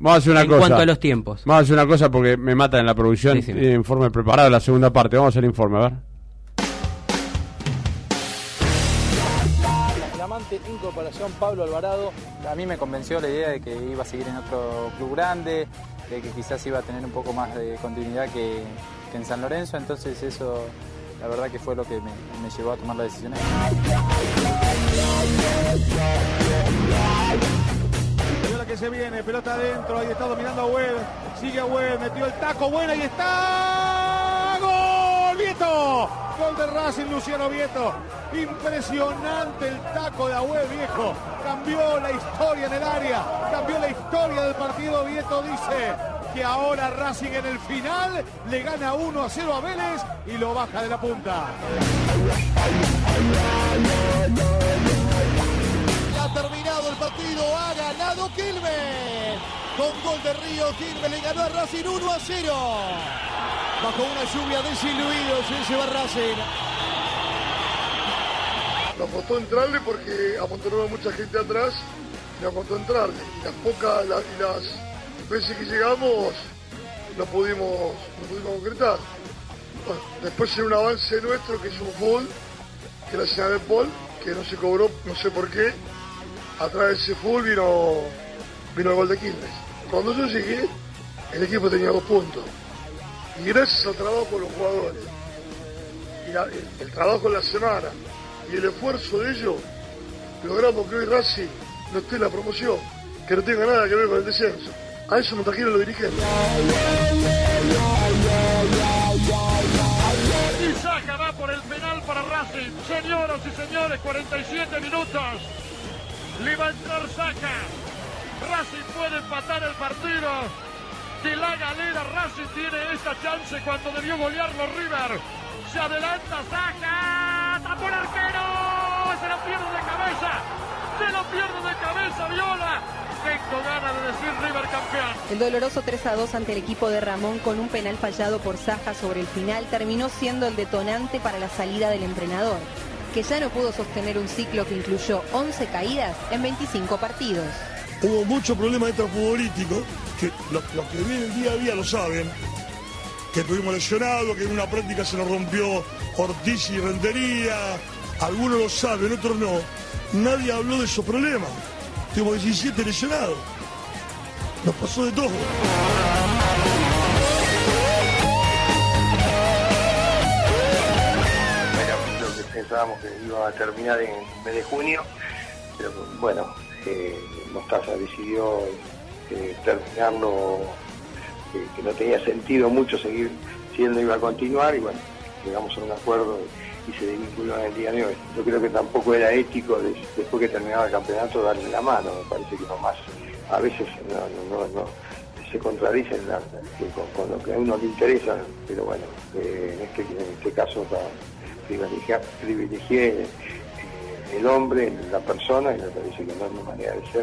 Vamos a hacer una en cosa. cuanto a los tiempos. Vamos a hacer una cosa porque me mata en la producción. Sí, sí. eh, informe preparado, la segunda parte. Vamos a hacer el informe, a ver. La flamante incorporación Pablo Alvarado. A mí me convenció la idea de que iba a seguir en otro club grande, de que quizás iba a tener un poco más de continuidad que, que en San Lorenzo, entonces eso la verdad que fue lo que me, me llevó a tomar la decisión. Que se viene, pelota adentro, ahí está dominando a Webb, sigue a Webb, metió el taco, buena, ahí está. ¡Gol! De Racing, Luciano Vieto. Impresionante el taco de Agüed, viejo. Cambió la historia en el área, cambió la historia del partido. Vieto dice que ahora Racing en el final le gana 1 a 0 a Vélez y lo baja de la punta. Ya ha terminado el partido, ha ganado Quilmes. Con gol de Río, Quilmes le ganó a Racing 1 a 0. Bajo una lluvia de se lleva Racing. Nos costó entrarle porque amontonó mucha gente atrás, nos costó entrarle. Las pocas y las veces que llegamos no pudimos, no pudimos concretar. Bueno, después en un avance nuestro que es un full, que era la de Paul, que no se cobró, no sé por qué. Atrás de ese full vino, vino el gol de Quilmes. Cuando yo llegué, el equipo tenía dos puntos. Y gracias al trabajo de los jugadores, y el, trabajo en la semana y el esfuerzo de ellos, logramos que hoy Racing no esté en la promoción, que no tenga nada que ver con el descenso. A eso nos trajeron los dirigentes. Y saca va por el penal para Racing. Señoras y señores, 47 minutos. Le va a entrar Saca. Racing puede empatar el partido. De la galera, Racing tiene esta chance cuando debió golearlo River. Se adelanta Saca. Tapó el arquero. Se lo pierde de cabeza. Se lo pierde de cabeza Viola. Tengo ganas de decir River campeón. El doloroso 3 a 2 ante el equipo de Ramón con un penal fallado por Saja sobre el final terminó siendo el detonante para la salida del entrenador, que ya no pudo sostener un ciclo que incluyó 11 caídas en 25 partidos. Hubo muchos problemas extrafutbolísticos, que los, los que viven día a día lo saben, que tuvimos lesionados, que en una práctica se nos rompió Ortiz y Rentería, algunos lo saben, otros no. Nadie habló de esos problemas. Tuvimos 17 lesionados. Nos pasó de todo. Lo que pensábamos que iba a terminar en el mes de junio, pero bueno, eh, Mostaza decidió terminarlo, eh, que no tenía sentido mucho seguir si él no iba a continuar y bueno, llegamos a un acuerdo y se desvinculó en el día de. Yo creo que tampoco era ético des- después que terminaba el campeonato darle la mano, me parece que nomás a veces no, se contradicen la- con, lo que a uno le interesa, pero bueno, eh, en, este, en este caso privilegié el hombre, la persona, y me parece que no es mi manera de ser,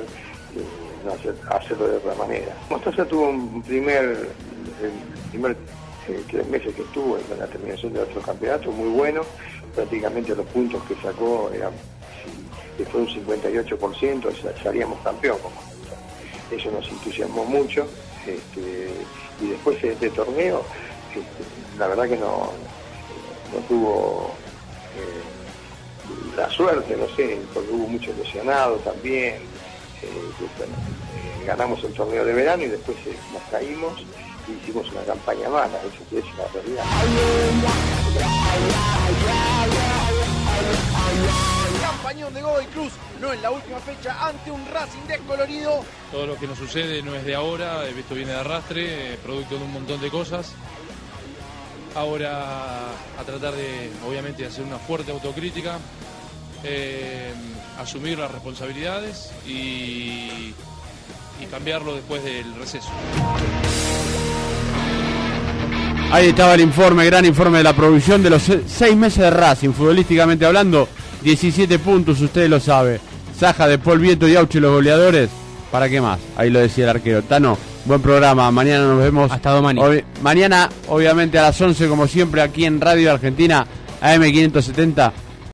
eh, no hacer- hacerlo de otra manera. Mostaza tuvo un primer, el primer eh, tres meses que estuvo en la terminación de otro campeonato muy bueno, prácticamente los puntos que sacó eran, si fue un 58%, sa- salíamos campeón como eso nos entusiasmó mucho este, y después de este torneo la verdad que no, no tuvo eh, la suerte, no sé, porque hubo muchos lesionados también. eh, que, bueno, eh, ganamos el torneo de verano y después eh, nos caímos y hicimos una campaña mala, eso sí es la realidad. Campañón de Godoy Cruz, no en la última fecha ante un Racing descolorido. Todo lo que nos sucede no es de ahora, esto viene de arrastre, producto de un montón de cosas. Ahora a tratar de, obviamente, hacer una fuerte autocrítica, eh, asumir las responsabilidades y, cambiarlo después del receso. Ahí estaba el informe, gran informe de la producción de los se- seis meses de Racing, futbolísticamente hablando, 17 puntos, usted lo sabe. Saja de Paul Vieto y Auchi los goleadores. ¿Para qué más? Ahí lo decía el arquero. Tano, buen programa. Mañana nos vemos. Hasta Domani. mañana, obviamente a las 11, como siempre, aquí en Radio Argentina, AM570.